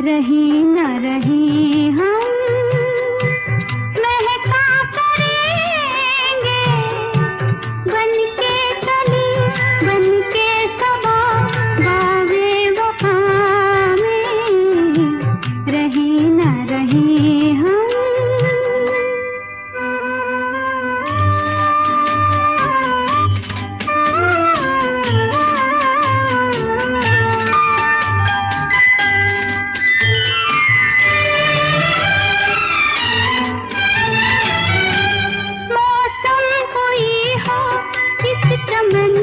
रही चमन